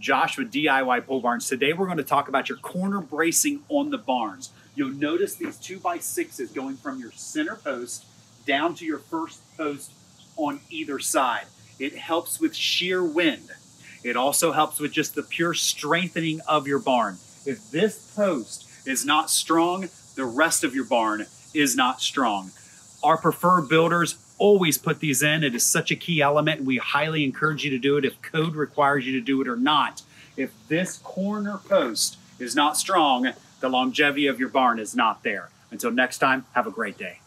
Josh with DIY Pole Barns. Today we're going to talk about your corner bracing on the barns. You'll notice these two by sixes going from your center post down to your first post on either side. It helps with shear wind. It also helps with just the pure strengthening of your barn. If this post is not strong, the rest of your barn is not strong. Our preferred builders always put these in. It is such a key element. We highly encourage you to do it if code requires you to do it or not. If this corner post is not strong, the longevity of your barn is not there. Until next time, have a great day.